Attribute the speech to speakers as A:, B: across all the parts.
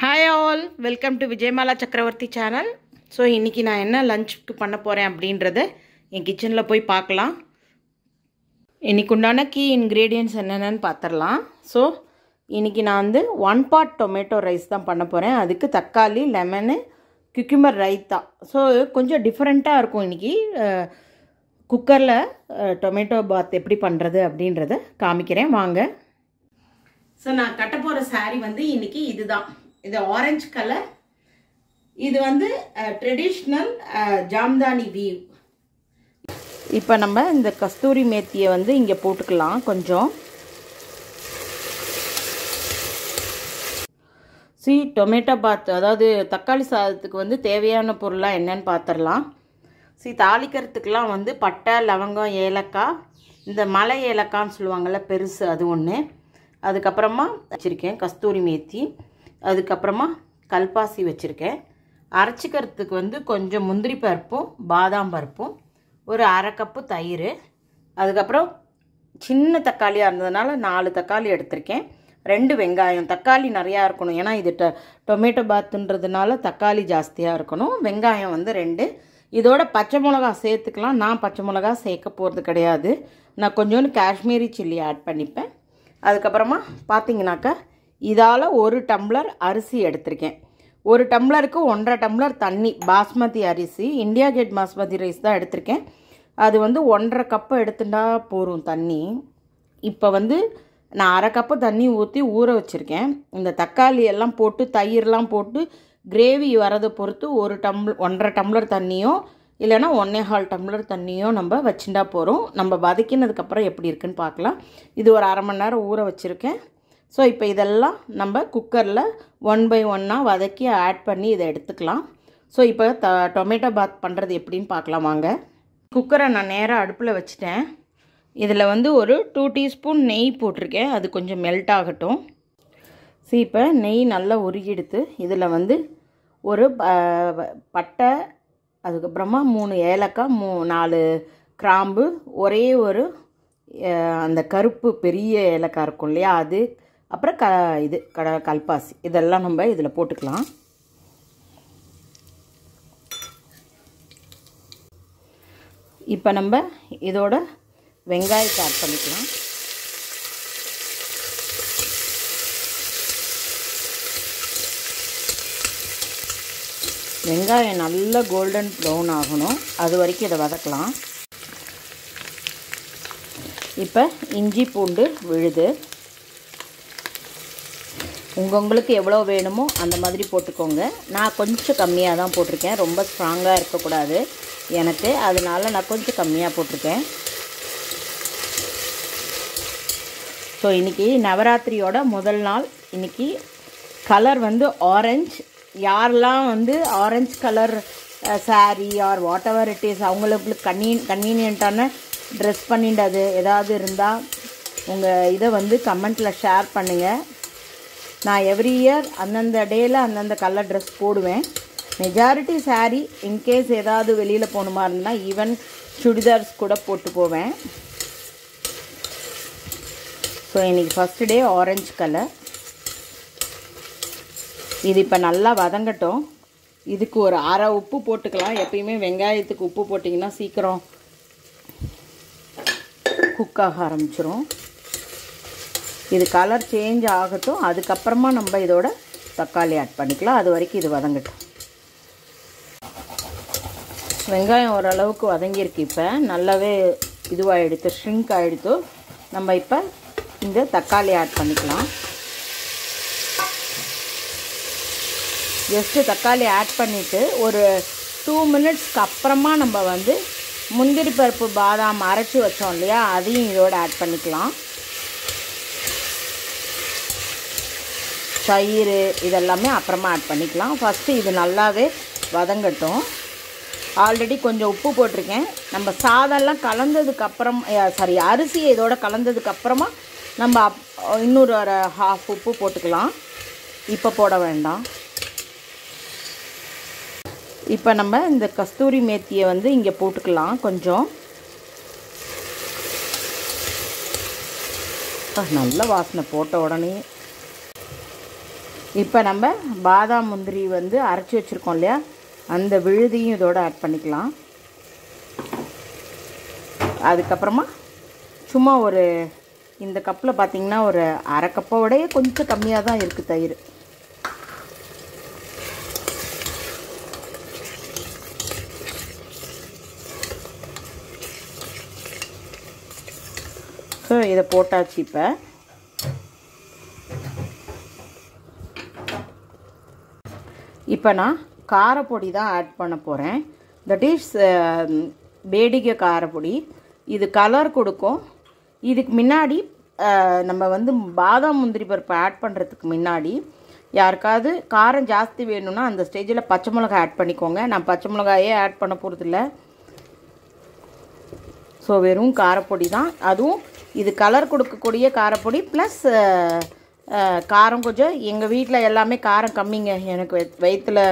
A: Hi all welcome to Vijayamala Chakravarthy channel so இன்றைக்கி நான் என்ன லஞ்சுக்கு பண்ண போகிறேன் அப்படின்றத என் கிச்சனில் போய் பார்க்கலாம். இன்றைக்கு உண்டான கீ இன்க்ரீடியன்ட்ஸ் என்னென்னு பார்த்துடலாம். ஸோ இன்றைக்கி நான் வந்து ஒன் பார்ட் டொமேட்டோ ரைஸ் தான் பண்ண போகிறேன் அதுக்கு தக்காளி லெமனு குக்குமர் ரைத்தா ஸோ கொஞ்சம் டிஃப்ரெண்ட்டாக இருக்கும் இன்றைக்கி குக்கரில் டொமேட்டோ பாத் எப்படி பண்ணுறது அப்படின்றத காமிக்கிறேன். வாங்க. ஸோ நான் கட்ட போகிற சாரீ வந்து இன்றைக்கி இதுதான். இது ஆரஞ்சு கலர் இது வந்து ட்ரெடிஷ்னல் ஜாம்தானி வீவ் இப்போ நம்ம இந்த கஸ்தூரி மேத்தியை வந்து இங்கே போட்டுக்கலாம் கொஞ்சம். சி டொமேட்டோ பாத் அதாவது தக்காளி சாதத்துக்கு வந்து தேவையான பொருளாக என்னன்னு பார்த்துடலாம் சி தாளிக்கிறதுக்கெலாம் வந்து பட்டை லவங்கம் ஏலக்காய் இந்த மலை ஏலக்கான்னு சொல்லுவாங்கள்ல பெருசு அது ஒன்று அதுக்கப்புறமா வச்சுருக்கேன் கஸ்தூரி மேத்தி. அதுக்கப்புறமா கல்பாசி வச்சுருக்கேன். அரைச்சிக்கிறதுக்கு வந்து கொஞ்சம் முந்திரி பருப்பும் பாதாம் பருப்பும் ஒரு அரை கப்பு தயிர். அதுக்கப்புறம் சின்ன தக்காளியாக இருந்ததுனால நாலு தக்காளி எடுத்திருக்கேன். ரெண்டு வெங்காயம். தக்காளி நிறையா இருக்கணும். ஏன்னா இது டொமேட்டோ பாத்துன்றதுனால தக்காளி ஜாஸ்தியாக இருக்கணும். வெங்காயம் வந்து ரெண்டு. இதோட பச்சை மிளகா சேர்த்துக்கலாம். நான் பச்சை மிளகா சேர்க்க போகிறது கிடையாது. நான் கொஞ்சோண்டு காஷ்மீரி சில்லி ஆட் பண்ணிப்பேன். அதுக்கப்புறமா பார்த்தீங்கன்னாக்கா இதால் ஒரு டம்ளர் அரிசி எடுத்திருக்கேன். ஒரு டம்ளருக்கு ஒன்றரை டம்ளர் தண்ணி பாஸ்மதி அரிசி இந்தியா கேட் பாஸ்மதி ரைஸ் தான் எடுத்திருக்கேன். அது வந்து ஒன்றரை கப்பு எடுத்துட்டா போகும் தண்ணி. இப்போ வந்து நான் அரை கப்பு தண்ணி ஊற்றி ஊற வச்சுருக்கேன். இந்த தக்காளி எல்லாம் போட்டு தயிர்லாம் போட்டு கிரேவி வரதை பொறுத்து ஒரு டம்ளர் ஒன்றரை டம்ளர் தண்ணியோ இல்லைனா ஒன்றே ஹால் டம்ளர் தண்ணியோ நம்ம வச்சுட்டா போகிறோம் நம்ம வதக்கினதுக்கப்புறம் எப்படி இருக்குன்னு பார்க்கலாம். இது ஒரு அரை மணி நேரம் ஊற வச்சுருக்கேன். ஸோ இப்போ இதெல்லாம் நம்ம குக்கரில் ஒன் பை ஒன்னாக வதக்கி ஆட் பண்ணி இதை எடுத்துக்கலாம். ஸோ இப்போ த டொமேட்டோ பாத் பண்ணுறது எப்படின்னு பார்க்கலாம் வாங்க. குக்கரை நான் நேராக அடுப்பில் வச்சுட்டேன். இதில் வந்து ஒரு டூ டீஸ்பூன் நெய் போட்டிருக்கேன். அது கொஞ்சம் மெல்ட் ஆகட்டும். ஸோ இப்போ நெய் நல்லா உருகிடுத்து இதில் வந்து ஒரு பட்டை அதுக்கப்புறமா மூணு ஏலக்காய் மூ நாலு கிராம்பு ஒரே ஒரு அந்த கருப்பு பெரிய ஏலக்காய் இருக்கும் இல்லையா அது அப்புறம் க இது கட கல்பாசி. இதெல்லாம் நம்ம இதில் போட்டுக்கலாம். இப்போ நம்ம இதோட வெங்காயத்தை ஆட் பண்ணிக்கலாம். வெங்காயம் நல்ல கோல்டன் ப்ரௌன் ஆகணும். அது வரைக்கும் இதை வதக்கலாம். இப்போ இஞ்சி பூண்டு விழுது. உங்கள் உங்களுக்கு எவ்வளோ வேணுமோ அந்த மாதிரி போட்டுக்கோங்க. நான் கொஞ்சம் கம்மியாக தான் போட்டிருக்கேன். ரொம்ப ஸ்ட்ராங்காக இருக்கக்கூடாது. எனக்கு அதனால் நான் கொஞ்சம் கம்மியாக போட்டிருக்கேன். ஸோ இன்றைக்கி நவராத்திரியோட முதல் நாள். இன்றைக்கி கலர் வந்து ஆரஞ்சு யாரெல்லாம் வந்து orange colour saree or whatever it is அவங்களுக்கு கன்வீன் கன்வீனியண்ட்டான ட்ரெஸ் பண்ணிண்டது ஏதாவது இருந்தால் உங்கள் இதை வந்து கமெண்ட்டில் ஷேர் பண்ணுங்கள் நான் எவ்ரி இயர் அந்தந்த டேயில் அந்தந்த கலர் ட்ரெஸ் போடுவேன். மெஜாரிட்டி சாரீ இன்கேஸ் ஏதாவது வெளியில் போகணுமா இருந்தால் ஈவன் சுடிதார்ஸ் கூட போட்டு போவேன். ஸோ இன்றைக்கி ஃபஸ்ட்டு டே ஆரஞ்சு கலர் இது இப்போ நல்லா வதங்கட்டும். இதுக்கு ஒரு அரை உப்பு போட்டுக்கலாம். எப்பயுமே வெங்காயத்துக்கு உப்பு போட்டிங்கன்னா சீக்கிரம் குக் ஆக ஆரம்பிச்சிரும். இது கலர் சேஞ்ச் ஆகட்டும் அதுக்கப்புறமா நம்ம இதோட தக்காளி ஆட் பண்ணிக்கலாம். அது வரைக்கும் இது வதங்கட்டும். வெங்காயம் ஓரளவுக்கு வதங்கியிருக்கு இப்போ. நல்லாவே இதுவாகிடுத்து ஷ்ரிங்க் ஆகிடுத்து நம்ம இப்போ இந்த தக்காளி ஆட் பண்ணிக்கலாம். ஜஸ்ட்டு தக்காளி ஆட் பண்ணிவிட்டு ஒரு டூ மினிட்ஸ்க்கு அப்புறமா நம்ம வந்து முந்திரி பருப்பு பாதாம் அரைச்சி வச்சோம் இல்லையா? அதையும் இதோடு ஆட் பண்ணிக்கலாம். தயிர் இதெல்லாமே அப்புறமா ஆட் பண்ணிக்கலாம். ஃபஸ்ட்டு இது நல்லாவே வதங்கட்டும். ஆல்ரெடி கொஞ்சம் உப்பு போட்டிருக்கேன். நம்ம சாதம்லாம் கலந்ததுக்கப்புறம் சாரி அரிசியை இதோட கலந்ததுக்கப்புறமா நம்ம இன்னொரு ஒரு ஹாஃப் உப்பு போட்டுக்கலாம். இப்போ போட வேண்டாம். இப்போ நம்ம இந்த கஸ்தூரி மேத்தியை வந்து இங்கே போட்டுக்கலாம் கொஞ்சம். நல்ல வாசனை போட்ட உடனே. இப்போ நம்ம பாதாம் முந்திரி வந்து அரைச்சி வச்சுருக்கோம் இல்லையா? அந்த விழுதியும் இதோடு ஆட் பண்ணிக்கலாம். அதுக்கப்புறமா சும்மா ஒரு இந்த கப்பில் பார்த்திங்கன்னா ஒரு அரை கப்போடையே கொஞ்சம் கம்மியாக தான் இருக்குது தயிர். ஸோ இதை போட்டாச்சு இப்போ. இப்போ நான் காரப்பொடி தான் ஆட் பண்ண போகிறேன் தட் இஸ் uh, வேடிக்கை காரப்பொடி. இது கலர் கொடுக்கும். இதுக்கு முன்னாடி uh, நம்ம வந்து பாதாம் முந்திரி பருப்பு ஆட் பண்ணுறதுக்கு முன்னாடி யாருக்காவது காரம் ஜாஸ்தி வேணும்னா அந்த ஸ்டேஜில் பச்சை மிளகாய் ஆட் பண்ணிக்கோங்க. நான் பச்சை மிளகாயே ஆட் பண்ண போகிறதில்ல ஸோ வெறும் காரப்பொடி தான். அதுவும் இது கலர் கொடுக்கக்கூடிய காரப்பொடி ப்ளஸ் காரம் கொஞ்சம். எங்கள் வீட்டில் எல்லாமே காரம் கம்மிங்க. எனக்கு வயிற்றில்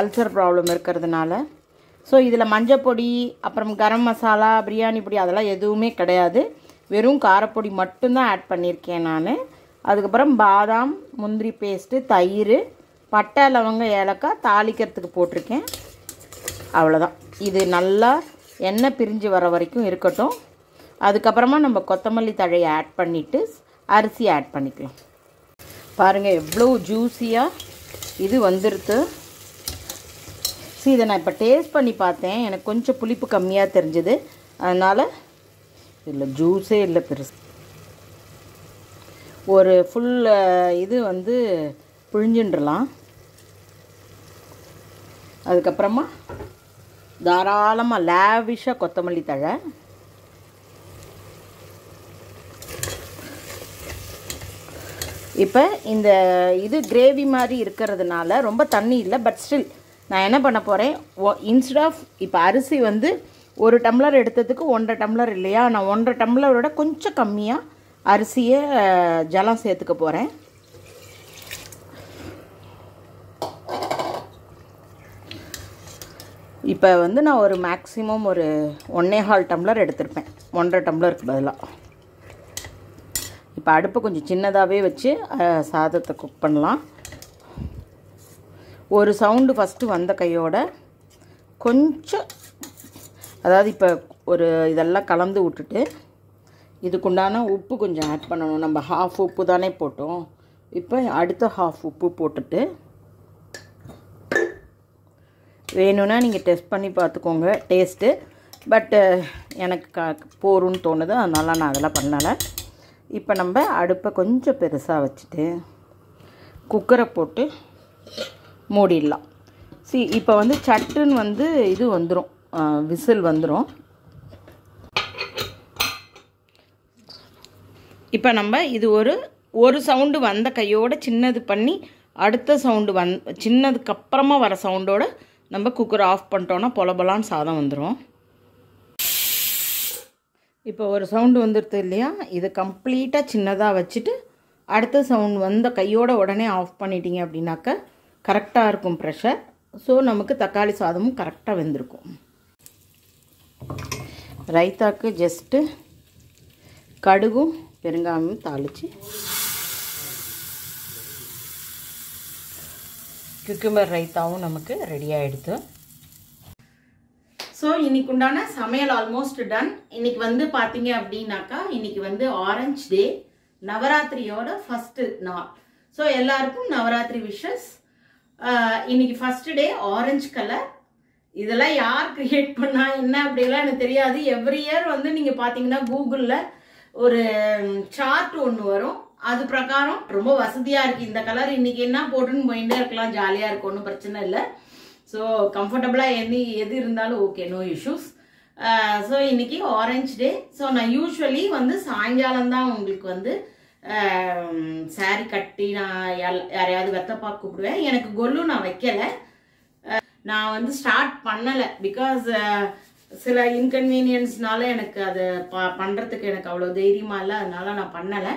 A: அல்சர் ப்ராப்ளம் இருக்கிறதுனால. ஸோ இதில் மஞ்சப்பொடி அப்புறம் கரம் மசாலா பிரியாணி பொடி அதெல்லாம் எதுவுமே கிடையாது. வெறும் காரப்பொடி மட்டும்தான் ஆட் பண்ணியிருக்கேன் நான். அதுக்கப்புறம் பாதாம் முந்திரி பேஸ்ட்டு தயிர் பட்டை லவங்க ஏலக்காய் தாளிக்கிறதுக்கு போட்டிருக்கேன். அவ்வளோதான் இது நல்லா எண்ணெய் பிரிஞ்சு வர வரைக்கும் இருக்கட்டும். அதுக்கப்புறமா நம்ம கொத்தமல்லி தழையை ஆட் பண்ணிவிட்டு அரிசி ஆட் பண்ணிக்கலாம். பாருங்கள் எவ்வளோ ஜூஸியாக இது வந்துருது சரி இதை நான் இப்போ டேஸ்ட் பண்ணி பார்த்தேன். எனக்கு கொஞ்சம் புளிப்பு கம்மியாக தெரிஞ்சுது. அதனால் இல்லை ஜூஸே இல்லை பெருசு. ஒரு ஃபுல் இது வந்து புழிஞ்சுன்றலாம். அதுக்கப்புறமா தாராளமாக லேவிஷாக கொத்தமல்லி தழை. இப்போ இந்த இது கிரேவி மாதிரி இருக்கிறதுனால ரொம்ப தண்ணி இல்லை பட் ஸ்டில் நான் என்ன பண்ண போகிறேன் இன்ஸ்ட் ஆஃப் இப்போ அரிசி வந்து ஒரு டம்ளர் எடுத்ததுக்கு ஒன்றரை டம்ளர் இல்லையா? நான் ஒன்றரை டம்ளரோட கொஞ்சம் கம்மியாக அரிசியை ஜலம் சேர்த்துக்க போகிறேன் இப்போ வந்து நான் ஒரு மேக்ஸிமம் ஒரு ஒன்னே கால் டம்ளர் எடுத்திருப்பேன். ஒன்றரை டம்ளருக்கு பதிலாக இப்போ அடுப்பை கொஞ்சம் சின்னதாகவே வச்சு சாதத்தை குக் பண்ணலாம். ஒரு சவுண்டு ஃபஸ்ட்டு வந்த கையோட கொஞ்சம் அதாவது இப்போ ஒரு இதெல்லாம் கலந்து விட்டுட்டு இதுக்குண்டான உப்பு கொஞ்சம் ஆட் பண்ணணும். நம்ம ஹாஃப் உப்பு தானே போட்டோம். இப்போ அடுத்த ஹாஃப் உப்பு போட்டுட்டு வேணும்னா நீங்கள் டெஸ்ட் பண்ணி பார்த்துக்கோங்க டேஸ்ட்டு பட்டு எனக்கு க போரும்னு தோணுது. அதனால நான் அதெல்லாம் பண்ணலை. இப்போ நம்ம அடுப்பை கொஞ்சம் பெருசாக வச்சுட்டு குக்கரை போட்டு மூடிடலாம். சி இப்போ வந்து சட்டுன்னு வந்து இது வந்துடும் விசில் வந்துடும் இப்போ நம்ம இது ஒரு ஒரு சவுண்டு வந்த கையோட சின்னது பண்ணி அடுத்த சவுண்டு வந் சின்னதுக்கப்புறமா வர சவுண்டோட நம்ம குக்கர் ஆஃப் பண்ணிட்டோன்னா பொலபொலான்னு சாதம் வந்துடும் இப்போ ஒரு சவுண்டு வந்துடுது இல்லையா? இது கம்ப்ளீட்டாக சின்னதாக வச்சுட்டு அடுத்த சவுண்ட் வந்த கையோட உடனே ஆஃப் பண்ணிட்டீங்க அப்படின்னாக்க கரெக்டாக இருக்கும் ப்ரெஷர் ஸோ நமக்கு தக்காளி சாதமும் கரெக்டாக வெந்திருக்கும். ரைத்தாக்கு ஜஸ்ட்டு கடுகும் பெருங்காயமும் தாளித்து குக்குமர் ரைத்தாவும் நமக்கு ரெடி ஆகிடுது ஸோ இன்னைக்கு உண்டான சமையல் ஆல்மோஸ்ட் டன் இன்னைக்கு வந்து பார்த்தீங்க அப்படின்னாக்கா இன்னைக்கு வந்து ஆரஞ்சு டே நவராத்திரியோட ஃபஸ்ட்டு நாள். ஸோ எல்லாருக்கும் நவராத்திரி விஷஸ் இன்னைக்கு ஃபர்ஸ்ட் டே ஆரஞ்சு கலர் இதெல்லாம் யார் கிரியேட் பண்ணா என்ன அப்படிலாம் எனக்கு தெரியாது. எவ்ரி இயர் வந்து நீங்கள் பார்த்தீங்கன்னா கூகுளில் ஒரு சார்ட் ஒன்று வரும். அது பிரகாரம் ரொம்ப வசதியாக இருக்குது இந்த கலர் இன்னைக்கு என்ன போட்டுன்னு போயிட்டே இருக்கலாம். ஜாலியாக இருக்கும் ஒன்றும் பிரச்சனை இல்லை. ஸோ கம்ஃபர்டபுளாக எனி எது இருந்தாலும் ஓகே நோ இஷ்யூஸ் ஸோ இன்னைக்கு ஆரஞ்சு டே ஸோ நான் யூஸ்வலி வந்து சாயங்காலம் தான் உங்களுக்கு வந்து um, சாரி கட்டி நான் யார்- யாரையாவது வெத்தப்பா கூப்பிடுவேன். எனக்கு கொல்லு நான் வைக்கலை. Uh, நான் வந்து ஸ்டார்ட் பண்ணலை பிகாஸ் சில இன்கன்வீனியன்ஸ்னால எனக்கு அது ப பண்ணுறதுக்கு எனக்கு அவ்வளோ தைரியமாக இல்லை. அதனால நான் பண்ணலை.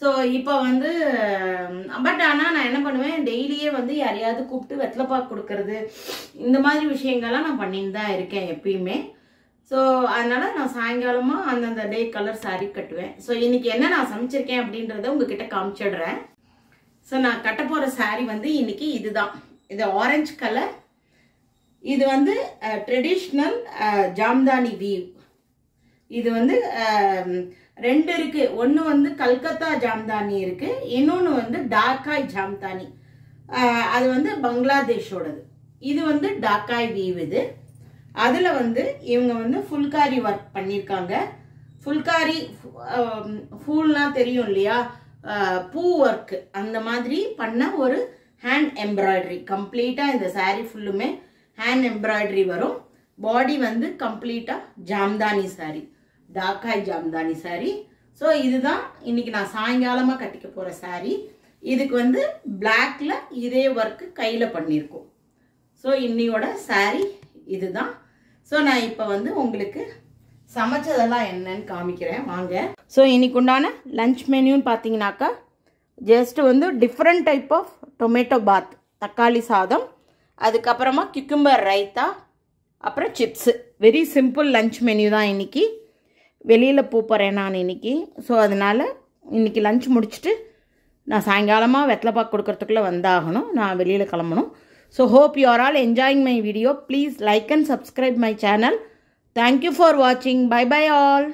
A: ஸோ இப்போ வந்து பட் ஆனால் நான் என்ன பண்ணுவேன் டெய்லியே வந்து யாரையாவது கூப்பிட்டு வெத்தலைப்பாக்கு கொடுக்கறது இந்த மாதிரி விஷயங்கள்லாம் நான் பண்ணிட்டு தான் இருக்கேன் எப்பயுமே. ஸோ அதனால் நான் சாயங்காலமாக அந்தந்த டே கலர் saree கட்டுவேன். ஸோ இன்றைக்கி என்ன நான் சமைச்சிருக்கேன் அப்படின்றத உங்ககிட்ட காமிச்சிடுறேன். ஸோ நான் கட்ட போகிற saree வந்து இன்றைக்கி இதுதான். இது ஆரஞ்சு கலர் இது வந்து ட்ரெடிஷ்னல் ஜாம்தானி வீவ் இது வந்து ரெண்டு இருக்கு. ஒன்று வந்து கல்கத்தா ஜாம்தானி இருக்கு. இன்னொன்று வந்து டாக்காய் ஜாம்தானி. அது வந்து பங்களாதேஷோடது. இது வந்து டாக்காய் வீவ் இது அதில் வந்து இவங்க வந்து ஃபுல்காரி ஒர்க் பண்ணியிருக்காங்க ஃபுல்காரி ஃபூல்லாம் தெரியும் இல்லையா? பூ ஒர்க் அந்த மாதிரி பண்ண ஒரு ஹேண்ட் எம்ப்ராய்டரி கம்ப்ளீட்டாக இந்த சாரீ ஃபுல்லுமே ஹேண்ட் எம்ப்ராய்டரி வரும். பாடி வந்து கம்ப்ளீட்டாக Jamdani saree Dhakai Jamdani saree. So இதுதான் இன்னைக்கு நான் சாயங்காலமாக கட்டிக்க போகிற saree. இதுக்கு வந்து பிளாக்ல இதே ஒர்க்கு கையில் பண்ணியிருக்கோம் ஸோ இன்னையோட saree இதுதான். ஸோ நான் இப்போ வந்து உங்களுக்கு சமைச்சதெல்லாம் என்னன்னு காமிக்கிறேன். வாங்க. ஸோ இன்னைக்கு உண்டான லஞ்ச் மெனுன்னு பார்த்தீங்கன்னாக்கா ஜஸ்ட் வந்து different type of tomato bath தக்காளி சாதம் அதுக்கப்புறமா கிக்கும்பர் ரைத்தா அப்புறம் chips very simple lunch menu தான் இன்னைக்கு. வெளியில் போகிறேன் நான் இன்னைக்கு. ஸோ அதனால் இன்னைக்கு லஞ்ச் முடிச்சுட்டு நான் சாயங்காலமாக வெத்தலைப்பாக்கு கொடுக்கறதுக்குள்ளே வந்தாகணும். நான் வெளியில் கிளம்பணும். So hope you are all enjoying my video please like and subscribe my channel thank you for வாட்சிங் பை பை ஆல்